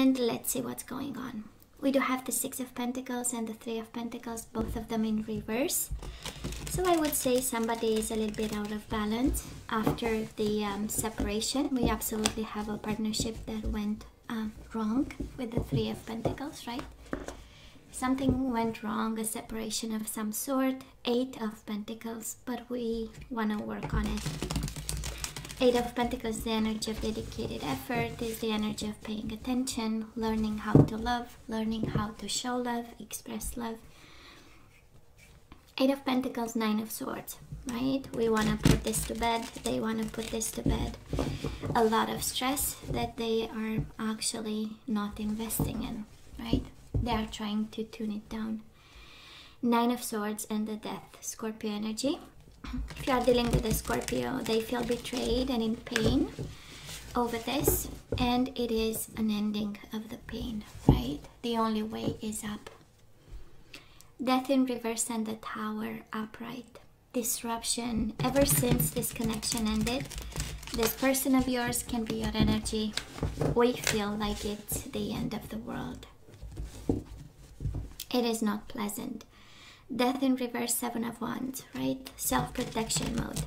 And let's see what's going on. We do have the Six of Pentacles and the Three of Pentacles, both of them in reverse. So I would say somebody is a little bit out of balance after the um, separation. We absolutely have a partnership that went um, wrong with the Three of Pentacles, right? Something went wrong, a separation of some sort, Eight of Pentacles, but we want to work on it. Eight of Pentacles, the energy of dedicated effort, is the energy of paying attention, learning how to love, learning how to show love, express love. Eight of Pentacles, Nine of Swords, right? We want to put this to bed, they want to put this to bed. A lot of stress that they are actually not investing in, right? They are trying to tune it down. Nine of Swords and the Death, Scorpio energy. If you are dealing with a Scorpio, they feel betrayed and in pain over this, and it is an ending of the pain, right? The only way is up. Death in reverse and the Tower upright. Disruption. Ever since this connection ended, this person of yours can be your energy. We feel like it's the end of the world. It is not pleasant. Death in reverse, Seven of Wands, right? Self protection mode.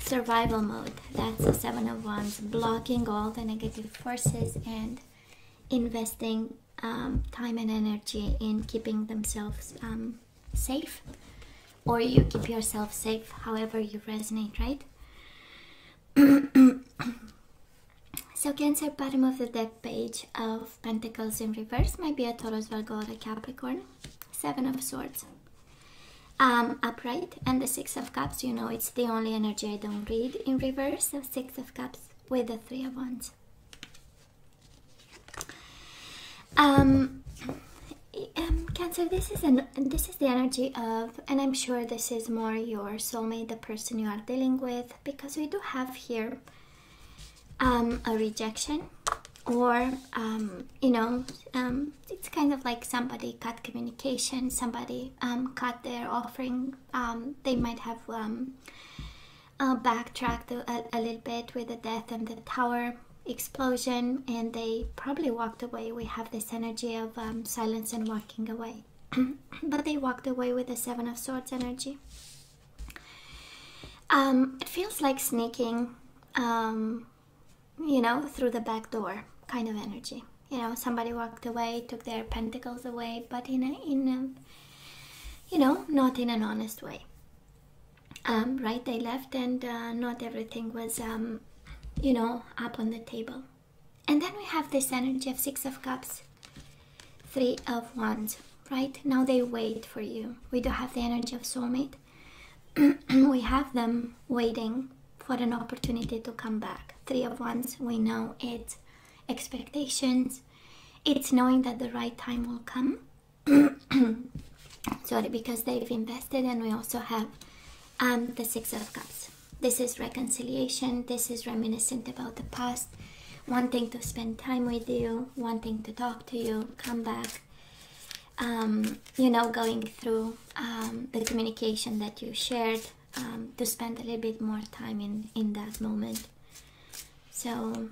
Survival mode. That's the Seven of Wands. Blocking all the negative forces and investing um, time and energy in keeping themselves um, safe. Or you keep yourself safe however you resonate, right? So Cancer, bottom of the deck page of Pentacles in reverse might be a Taurus, Virgo, or a Capricorn. Seven of Swords. Um, upright and the Six of Cups, you know, it's the only energy I don't read in reverse. The Six of Cups with the Three of Wands. Um, um, Cancer, this is an this is the energy of, and I'm sure this is more your soulmate, the person you are dealing with, because we do have here um, a rejection or um, you know um, it's kind of like somebody cut communication somebody um, cut their offering. Um, they might have um, uh, backtracked a, a, little bit with the death and the tower explosion and they probably walked away. We have this energy of um, silence and walking away. But they walked away with the seven of swords energy. It feels like sneaking um, you know, through the back door kind of energy. You know, somebody walked away, took their pentacles away, but in a, in a, you know, not in an honest way. Um, right? They left, and uh, not everything was, um, you know, up on the table. And then we have this energy of Six of Cups, Three of Wands, right? Now they wait for you. We do have the energy of soulmate. we have them waiting for an opportunity to come back. Three of Wands, we know it's expectations, it's knowing that the right time will come. Sorry, because they've invested, and we also have um, the Six of Cups. This is reconciliation, this is reminiscent about the past, wanting to spend time with you, wanting to talk to you, come back. Um, you know, going through um, the communication that you shared, um, to spend a little bit more time in in that moment so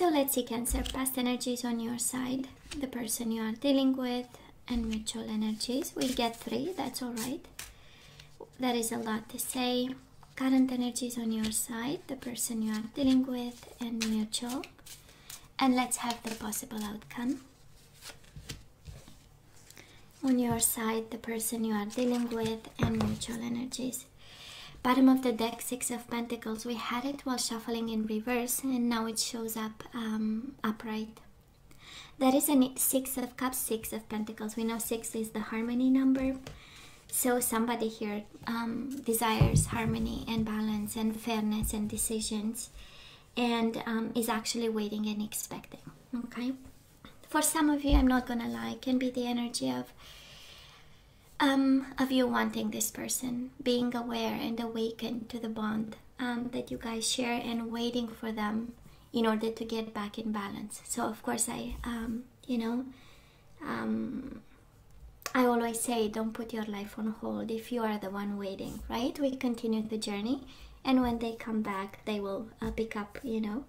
so let's see cancer past energies on your side. The person you are dealing with and mutual energies. We get three that's all right. That is a lot to say. Current energies on your side the person you are dealing with and mutual. And let's have the possible outcome. On your side, the person you are dealing with, and mutual energies. Bottom of the deck, Six of Pentacles. We had it while shuffling in reverse, and now it shows up um, upright. That is a Six of Cups, Six of Pentacles. We know six is the harmony number. So somebody here um, desires harmony and balance and fairness and decisions and um, is actually waiting and expecting. Okay? for some of you i'm not gonna lie can be the energy of um of you wanting this person being aware and awakened to the bond um, that you guys share and waiting for them in order to get back in balance. So of course i um you know um I always say don't put your life on hold if you are the one waiting, right? We continue the journey and when they come back they will uh, pick up you know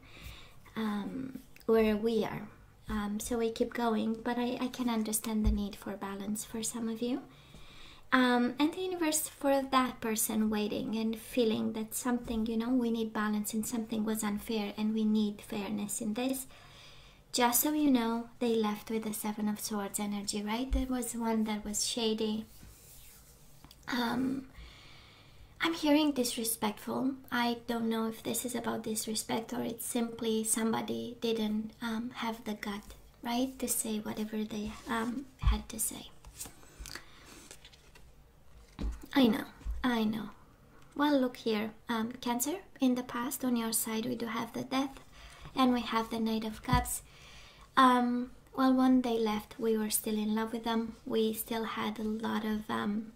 um, where we are. Um, so we keep going but I, I can understand the need for balance for some of you um, and the universe for that person waiting and feeling that something you know we need balance and something was unfair and we need fairness in this just so you know they left with the seven of swords energy right there was one that was shady um, I'm hearing disrespectful. I don't know if this is about disrespect or it's simply somebody didn't um, have the gut, right, to say whatever they um, had to say. I know, I know. Well, look here, um, Cancer, in the past on your side we do have the Death and we have the Knight of Cups. Um, well, when they left, we were still in love with them. We still had a lot of um,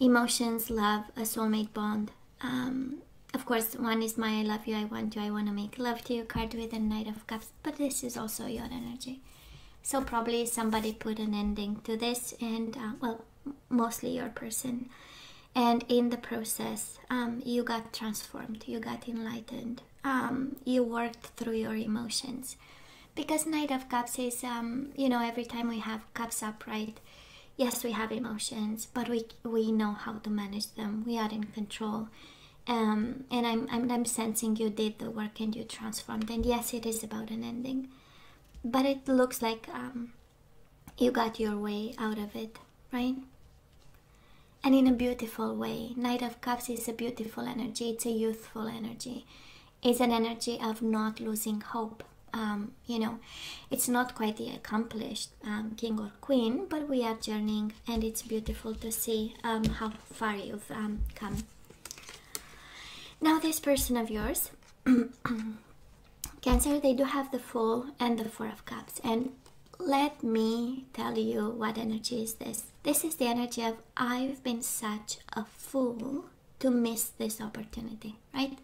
emotions, love, a soulmate bond. Um, of course, one is my I love you, I want you, I want to make love to you card with the Knight of Cups, but this is also your energy. So probably somebody put an ending to this, and uh, well, mostly your person. And in the process, um, you got transformed, you got enlightened, um, you worked through your emotions. Because Knight of Cups is, um, you know, every time we have cups upright, yes, we have emotions, but we we know how to manage them. We are in control. Um, and I'm, I'm I'm sensing you did the work and you transformed. And yes, it is about an ending, but it looks like um, you got your way out of it, right? And in a beautiful way. Knight of Cups is a beautiful energy. It's a youthful energy. It's an energy of not losing hope um, you know, it's not quite the accomplished um, king or queen, but we are journeying, and it's beautiful to see um, how far you've um, come. Now, this person of yours, Cancer, they do have the Fool and the Four of Cups, and let me tell you what energy is this. This is the energy of I've been such a fool to miss this opportunity, right?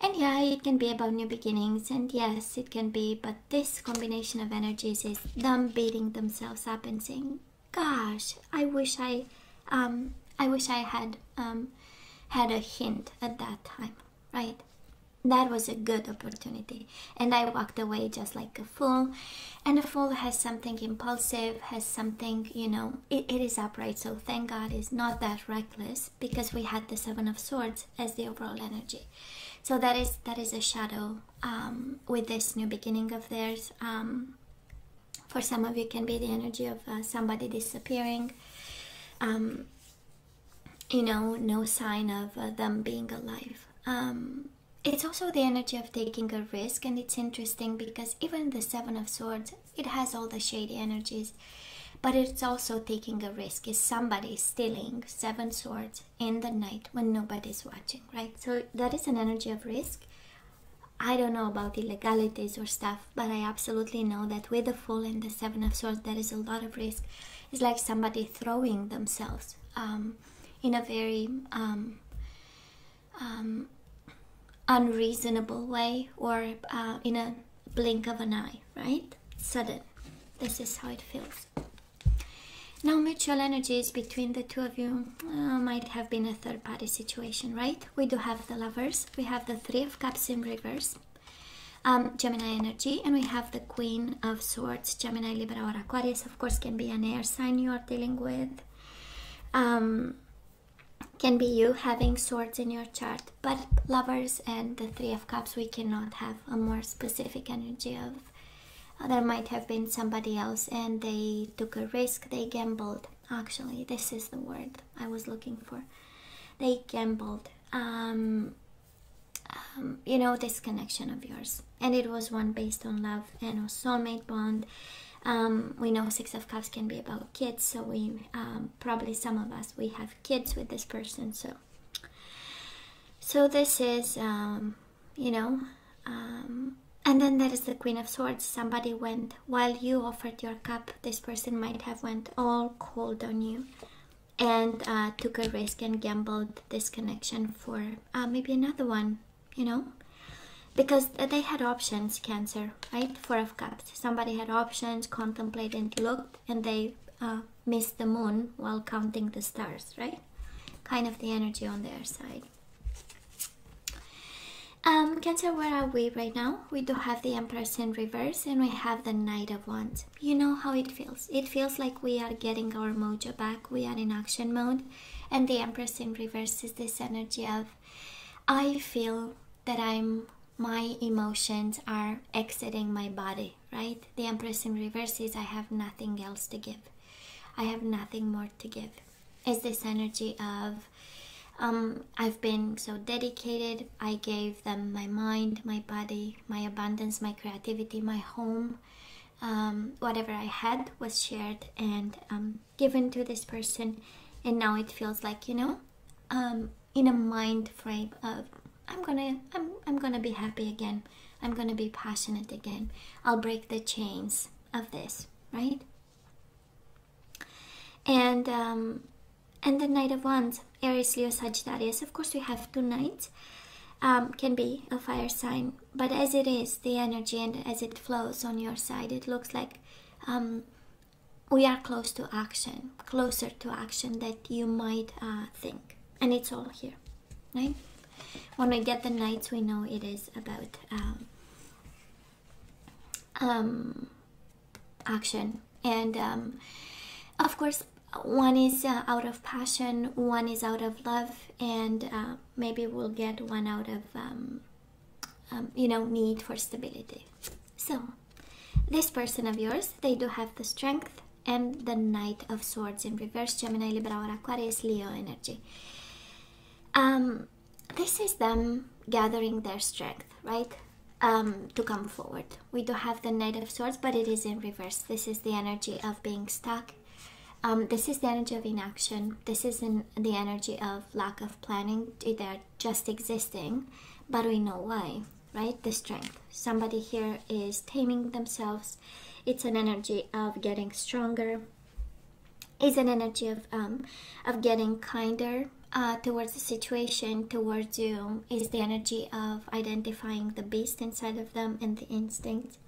And yeah, it can be about new beginnings, and yes, it can be, but this combination of energies is them beating themselves up and saying, "Gosh, I wish I, um, I wish I had um, had a hint at that time, right?" That was a good opportunity, and I walked away just like a fool. And a fool has something impulsive, has something, you know, it, it is upright. So thank God it's not that reckless because we had the Seven of Swords as the overall energy. So that is that is a shadow um, with this new beginning of theirs. Um, for some of you can be the energy of uh, somebody disappearing. Um, you know no sign of uh, them being alive. Um, it's also the energy of taking a risk and it's interesting because even the seven of swords it has all the shady energies but it's also taking a risk is somebody stealing seven swords in the night when nobody's watching right? So that is an energy of risk. I don't know about illegalities or stuff but i absolutely know that with the fool and the seven of swords there is a lot of risk. It's like somebody throwing themselves um, in a very um, um, unreasonable way or uh, in a blink of an eye right sudden this is how it feels now, mutual energies between the two of you uh, might have been a third party situation, right? We do have the lovers, we have the Three of Cups in reverse, um, Gemini energy, and we have the Queen of Swords, Gemini, Libra, or Aquarius. Of course, can be an air sign you are dealing with. Um, can be you having swords in your chart, but lovers and the Three of Cups, we cannot have a more specific energy of there might have been somebody else and they took a risk they gambled. Actually this is the word i was looking for. They gambled. Um, um, you know this connection of yours. And it was one based on love and a soulmate bond um, we know six of cups can be about kids so we um, probably some of us we have kids with this person so. So this is um, you know um, and then there is the queen of swords. Somebody went while you offered your cup this person might have went all cold on you and uh, took a risk and gambled this connection for uh, maybe another one you know because they had options cancer right four of cups somebody had options contemplated looked and they uh, missed the moon while counting the stars right kind of the energy on their side Um, Cancer, where are we right now? We do have the Empress in reverse and we have the Knight of Wands. You know how it feels. It feels like we are getting our mojo back. We are in action mode. And the Empress in reverse is this energy of I feel that I'm my emotions are exiting my body, right? The Empress in reverse is I have nothing else to give. I have nothing more to give. Is this energy of um, I've been so dedicated. I gave them my mind, my body, my abundance, my creativity, my home. Um, whatever I had was shared and um, given to this person, and now it feels like you know, um, in a mind frame of I'm gonna, I'm, I'm gonna be happy again. I'm gonna be passionate again. I'll break the chains of this, right? And um, and the Knight of Wands, Aries, Leo, Sagittarius. Of course, we have two knights. Um, can be a fire sign, but as it is, the energy and as it flows on your side, it looks like um, we are close to action, closer to action that you might uh, think, and it's all here, right? When we get the knights, we know it is about um, um, action, and um, of course, one is uh, out of passion, one is out of love, and uh, maybe we'll get one out of, um, um, you know, need for stability. So, this person of yours, they do have the strength and the Knight of Swords in reverse, Gemini, Libra, or Aquarius, Leo energy. Um, this is them gathering their strength, right? Um, to come forward. We do have the Knight of Swords, but it is in reverse. This is the energy of being stuck um, this is the energy of inaction. This isn't the energy of lack of planning. They're just existing, but we know why, right? The strength. Somebody here is taming themselves. It's an energy of getting stronger. It's an energy of um, of getting kinder uh, towards the situation, towards you. Is the energy of identifying the beast inside of them and the instinct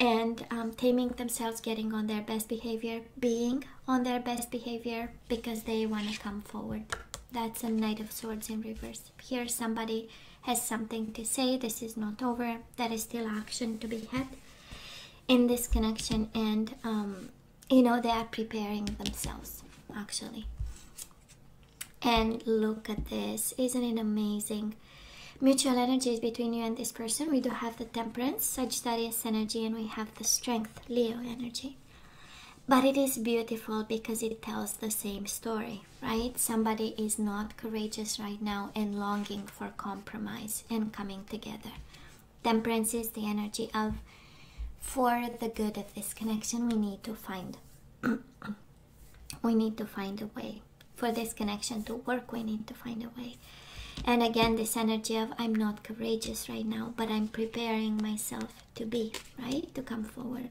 and um, taming themselves, getting on their best behavior, being on their best behavior because they want to come forward. That's a Knight of Swords in reverse. Here, somebody has something to say. This is not over. There is still action to be had in this connection, and um, you know, they are preparing themselves actually. And look at this, isn't it amazing? mutual energies between you and this person. We do have the temperance, Sagittarius energy, and we have the strength, Leo energy. But it is beautiful because it tells the same story, right? Somebody is not courageous right now and longing for compromise and coming together. Temperance is the energy of, for the good of this connection, we need to find, we need to find a way. For this connection to work, we need to find a way. And again, this energy of I'm not courageous right now, but I'm preparing myself to be, right? To come forward.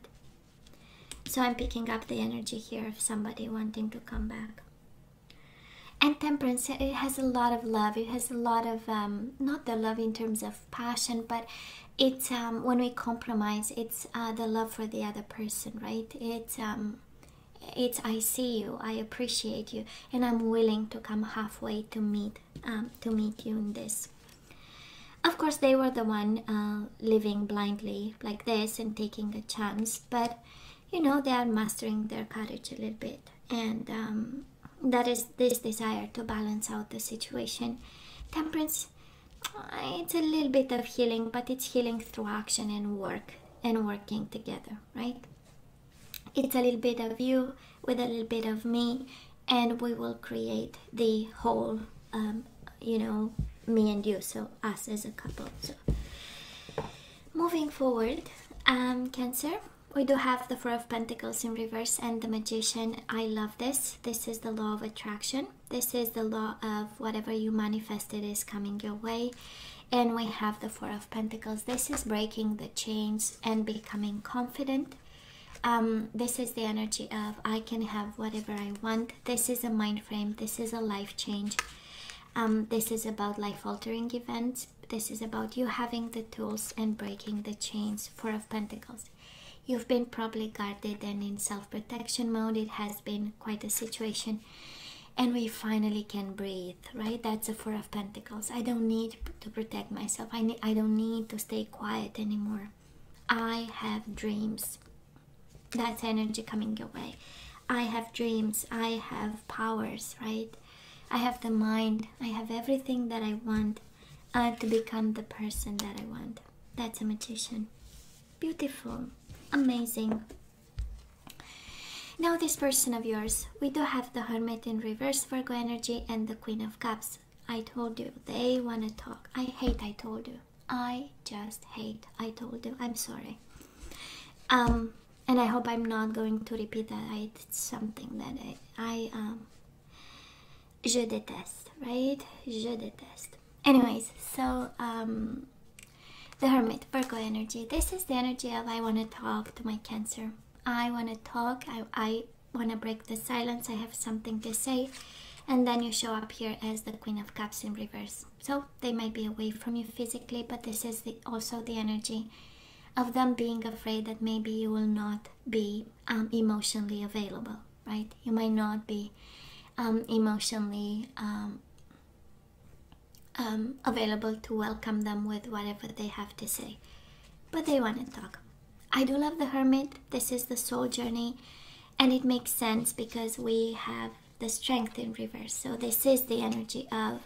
So I'm picking up the energy here of somebody wanting to come back. And temperance, it has a lot of love. It has a lot of, um, not the love in terms of passion, but it's um, when we compromise, it's uh, the love for the other person, right? It's um, it's I see you, I appreciate you, and I'm willing to come halfway to meet um, to meet you in this. Of course, they were the one uh, living blindly like this and taking a chance, but you know they are mastering their courage a little bit, and um, that is this desire to balance out the situation. Temperance, it's a little bit of healing, but it's healing through action and work and working together, right? It's a little bit of you with a little bit of me and we will create the whole um, you know me and you so us as a couple. So moving forward um, cancer we do have the four of pentacles in reverse and the magician. I love this. This is the law of attraction. This is the law of whatever you manifested is coming your way. And we have the four of pentacles. This is breaking the chains and becoming confident um, this is the energy of I can have whatever I want. This is a mind frame. This is a life change. Um, this is about life altering events. This is about you having the tools and breaking the chains. Four of Pentacles. You've been probably guarded and in self protection mode. It has been quite a situation. and we finally can breathe right that's a four of pentacles i don't need to protect myself i need i don't need to stay quiet anymore i have dreams that's energy coming your way i have dreams i have powers right i have the mind i have everything that i want uh, to become the person that i want that's a magician beautiful amazing now, this person of yours, we do have the Hermit in reverse Virgo energy and the Queen of Cups. I told you, they want to talk. I hate I told you. I just hate I told you. I'm sorry. Um, and I hope I'm not going to repeat that. I It's something that I, I um, je déteste, right? Je déteste. Anyways, so um, the Hermit, Virgo energy. This is the energy of I want to talk to my Cancer. I want to talk, I, I want to break the silence, I have something to say, and then you show up here as the Queen of Cups in reverse. So they might be away from you physically, but this is the, also the energy of them being afraid that maybe you will not be um, emotionally available, right? You might not be um, emotionally um, um available to welcome them with whatever they have to say, but they want to talk. I do love the Hermit. This is the soul journey, and it makes sense because we have the strength in reverse. So, this is the energy of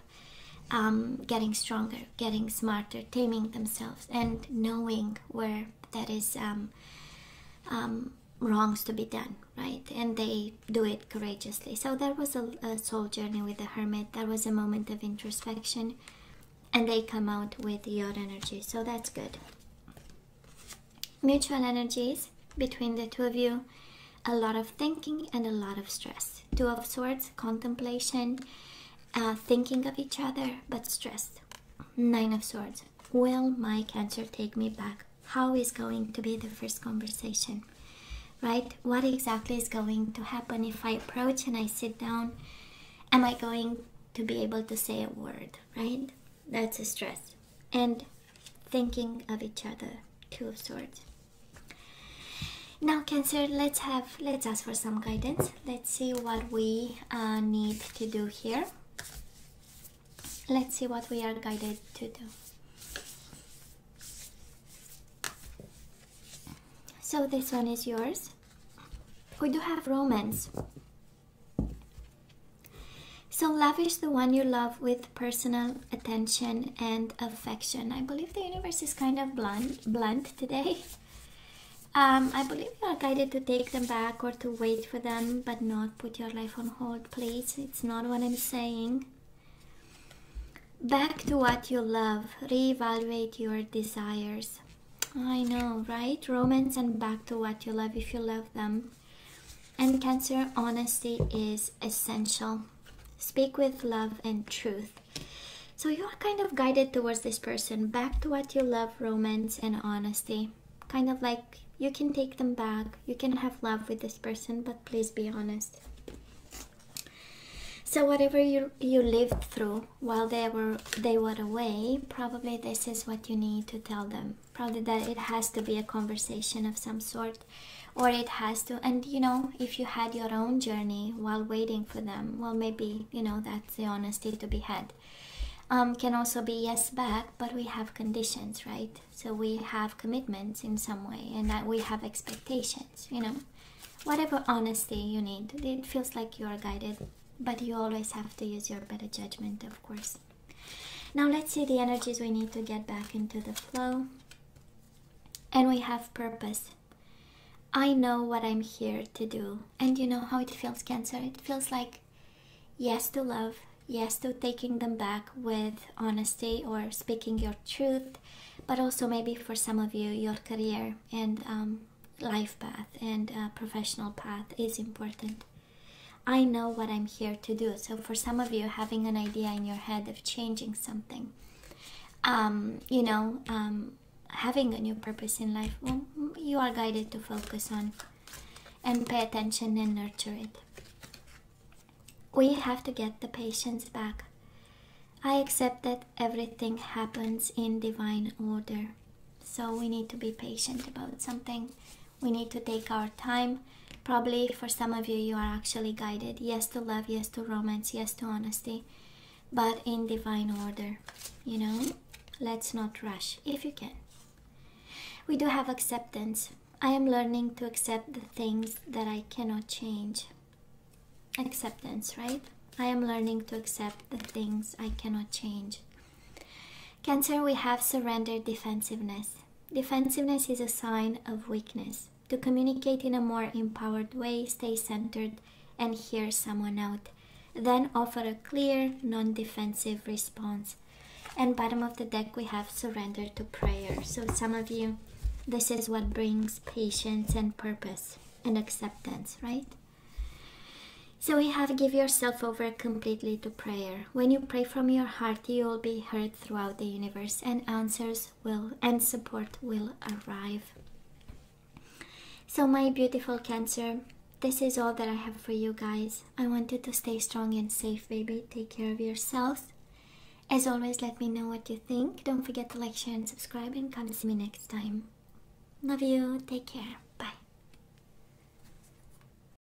um, getting stronger, getting smarter, taming themselves, and knowing where that is um, um, wrongs to be done, right? And they do it courageously. So, there was a, a soul journey with the Hermit. There was a moment of introspection, and they come out with your energy. So, that's good mutual energies between the two of you, a lot of thinking and a lot of stress. Two of Swords, contemplation, uh, thinking of each other, but stressed. Nine of Swords, will my Cancer take me back? How is going to be the first conversation? Right? What exactly is going to happen if I approach and I sit down? Am I going to be able to say a word? Right? That's a stress. And thinking of each other. Two of Swords. Now, Cancer, let's have let's ask for some guidance. Let's see what we uh, need to do here. Let's see what we are guided to do. So this one is yours. We do have romance. So lavish the one you love with personal attention and affection. I believe the universe is kind of blunt, blunt today. Um, I believe you are guided to take them back or to wait for them, but not put your life on hold, please. It's not what I'm saying. Back to what you love. Reevaluate your desires. I know, right? Romance and back to what you love if you love them. And Cancer, honesty is essential. Speak with love and truth. So you are kind of guided towards this person. Back to what you love, romance and honesty. Kind of like you can take them back you can have love with this person but please be honest so whatever you you lived through while they were they were away probably this is what you need to tell them probably that it has to be a conversation of some sort or it has to and you know if you had your own journey while waiting for them well maybe you know that's the honesty to be had um, can also be yes back, but we have conditions, right? So we have commitments in some way, and that we have expectations, you know. Whatever honesty you need, it feels like you are guided, but you always have to use your better judgment, of course. Now let's see the energies we need to get back into the flow. And we have purpose. I know what I'm here to do. And you know how it feels, Cancer? It feels like yes to love, yes to taking them back with honesty or speaking your truth but also maybe for some of you your career and um, life path and uh, professional path is important i know what i'm here to do so for some of you having an idea in your head of changing something um, you know um, having a new purpose in life well, you are guided to focus on and pay attention and nurture it we have to get the patience back. I accept that everything happens in divine order. So we need to be patient about something. We need to take our time Probably for some of you, you are actually guided yes to love, yes to romance, yes to honesty, but in divine order. You know, let's not rush if you can. We do have acceptance. I am learning to accept the things that I cannot change. Acceptance, right? I am learning to accept the things I cannot change. Cancer, we have surrendered defensiveness. Defensiveness is a sign of weakness. To communicate in a more empowered way, stay centered and hear someone out. Then offer a clear, non defensive response. And bottom of the deck, we have surrender to prayer. So, some of you, this is what brings patience and purpose and acceptance, right? So we have give yourself over completely to prayer. When you pray from your heart, you will be heard throughout the universe and answers will and support will arrive. So my beautiful cancer, this is all that I have for you guys. I want you to stay strong and safe, baby. Take care of yourselves. As always, let me know what you think. Don't forget to like, share, and subscribe, and come see me next time. Love you. Take care.